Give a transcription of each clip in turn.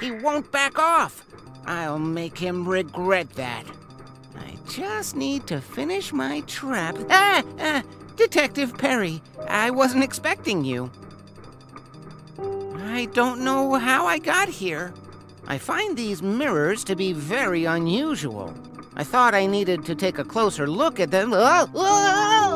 He won't back off. I'll make him regret that. I just need to finish my trap. Ah! ah Detective Perry, I wasn't expecting you. I don't know how I got here. I find these mirrors to be very unusual. I thought I needed to take a closer look at them. Oh, oh!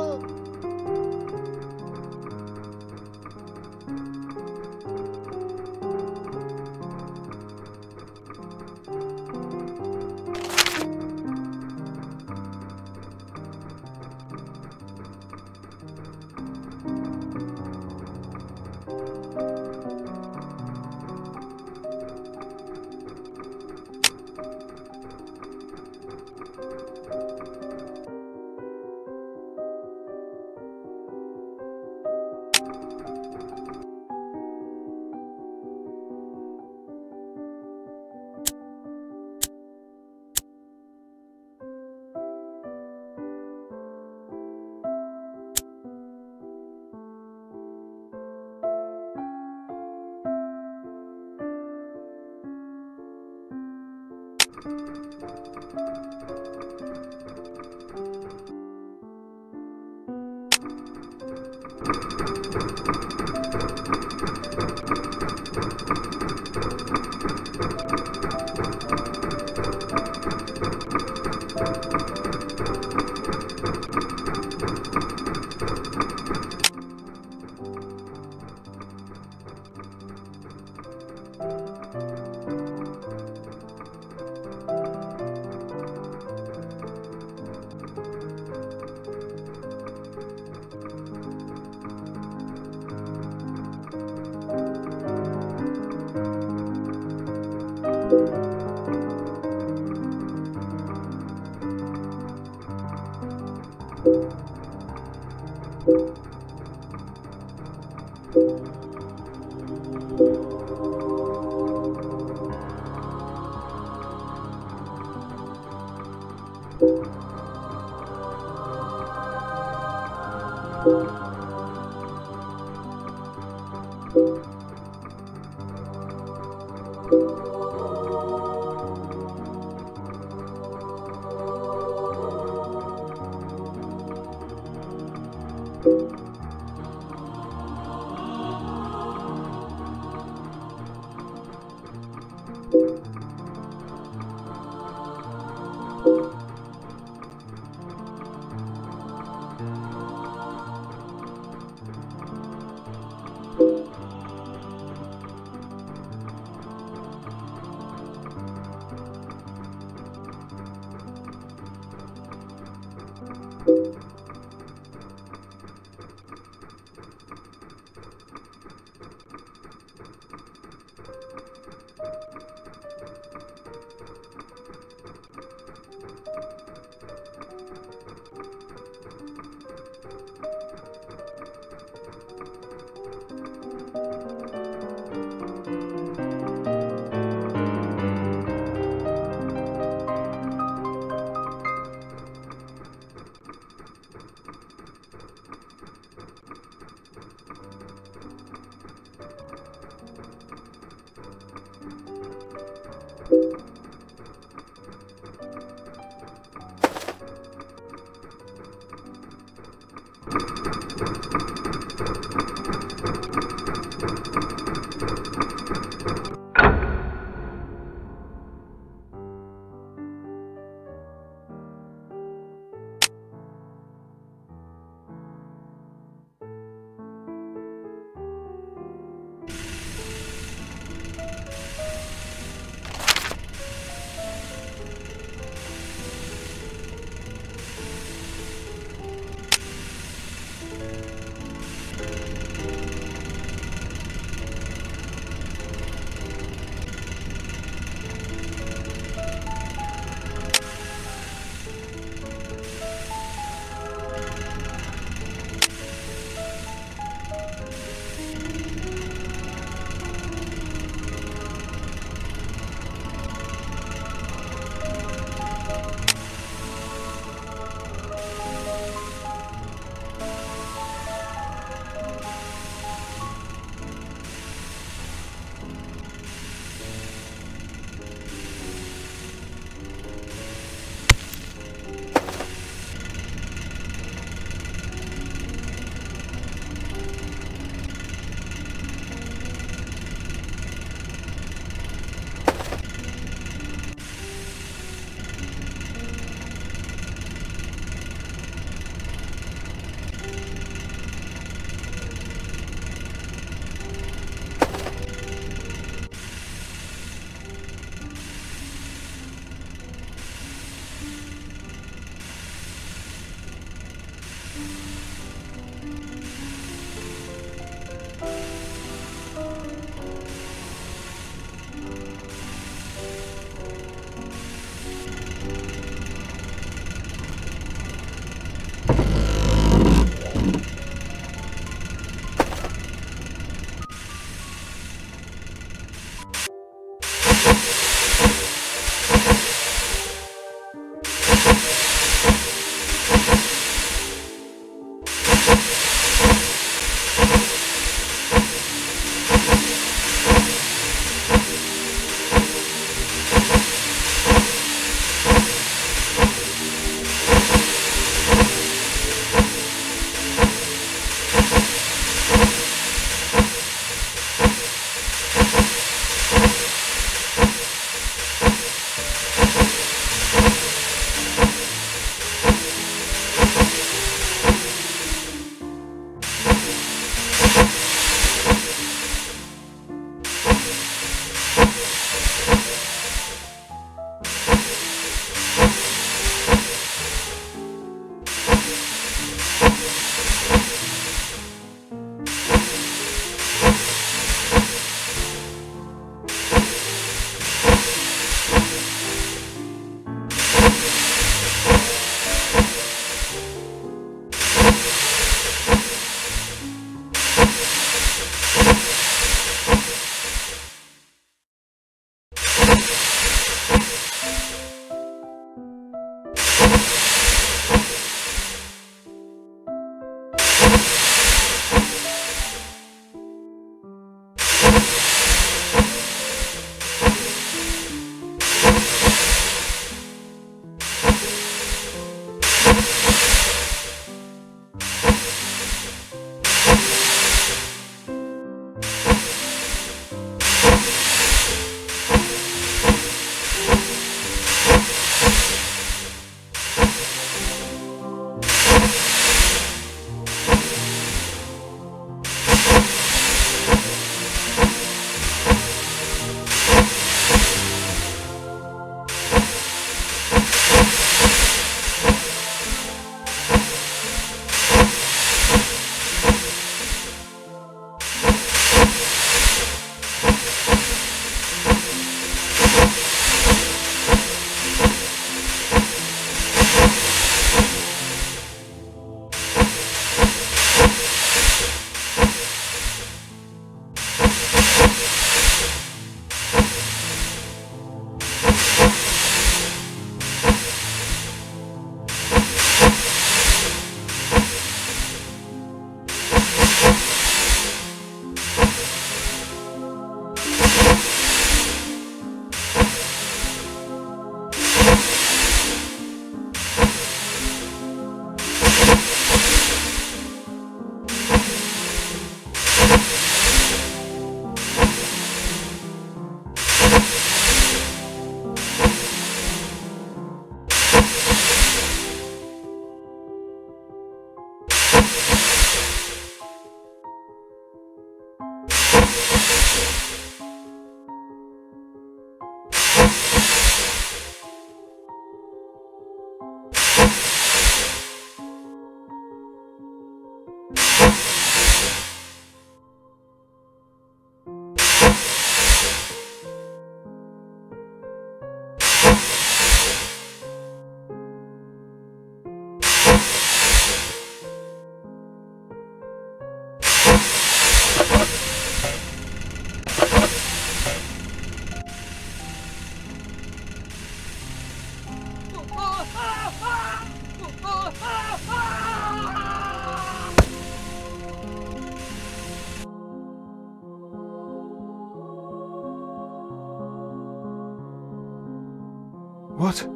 What?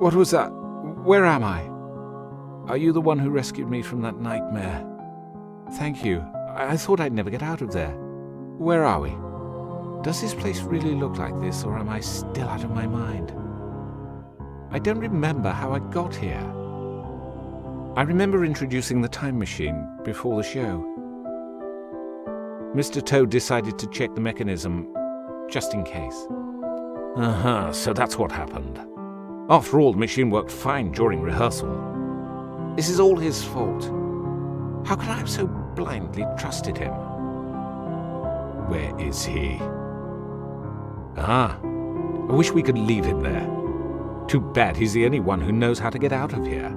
What was that? Where am I? Are you the one who rescued me from that nightmare? Thank you. I, I thought I'd never get out of there. Where are we? Does this place really look like this, or am I still out of my mind? I don't remember how I got here. I remember introducing the time machine before the show. Mr. Toad decided to check the mechanism just in case. Uh huh, so that's what happened. After all, the machine worked fine during rehearsal. This is all his fault. How could I have so blindly trusted him? Where is he? Ah, I wish we could leave him there. Too bad he's the only one who knows how to get out of here.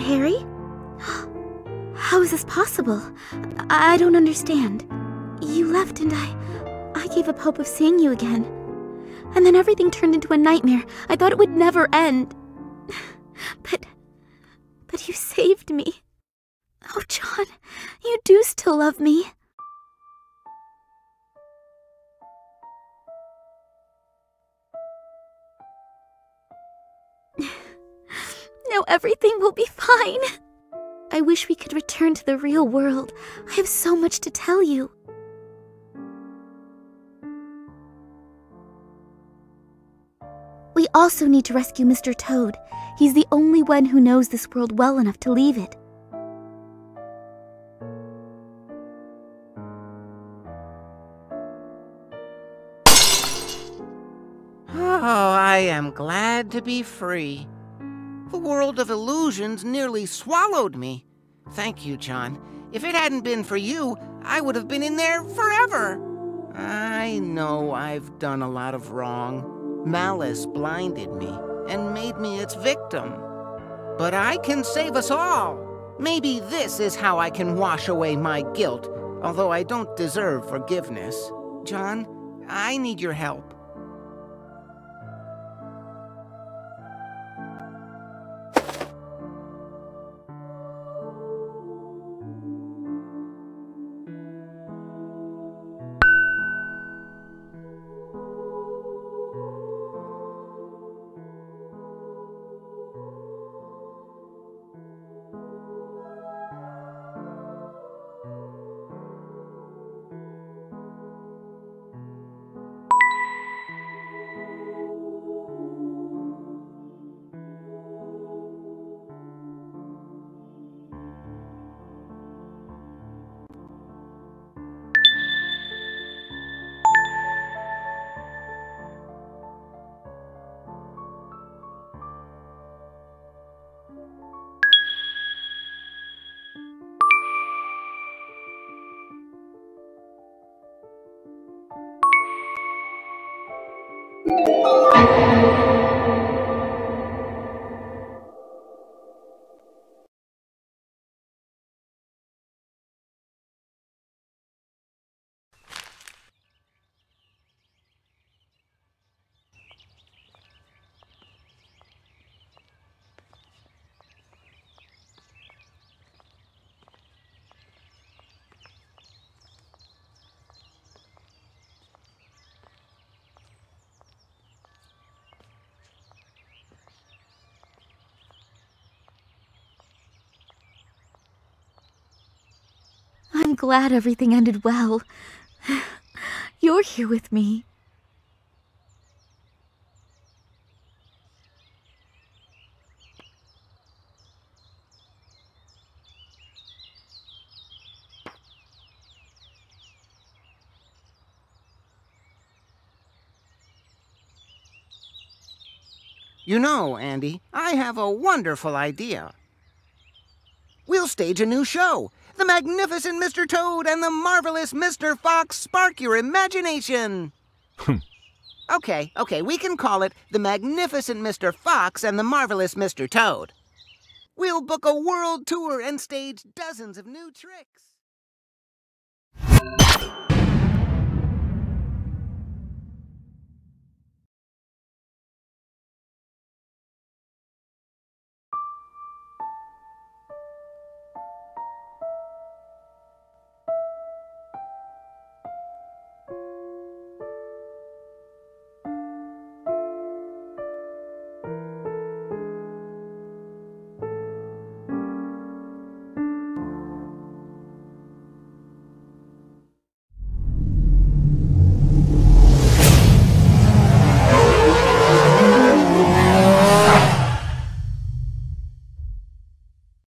Perry? How is this possible? I, I don't understand. You left and I. I gave up hope of seeing you again. And then everything turned into a nightmare. I thought it would never end. But. But you saved me. Oh, John, you do still love me. everything will be fine. I wish we could return to the real world. I have so much to tell you. We also need to rescue Mr. Toad. He's the only one who knows this world well enough to leave it. Oh, I am glad to be free. World of illusions nearly swallowed me. Thank you, John. If it hadn't been for you, I would have been in there forever. I know I've done a lot of wrong. Malice blinded me and made me its victim. But I can save us all. Maybe this is how I can wash away my guilt, although I don't deserve forgiveness. John, I need your help. I'm glad everything ended well. You're here with me. You know, Andy, I have a wonderful idea. We'll stage a new show. The Magnificent Mr. Toad and the Marvelous Mr. Fox spark your imagination. Hmm. okay, okay, we can call it The Magnificent Mr. Fox and the Marvelous Mr. Toad. We'll book a world tour and stage dozens of new tricks.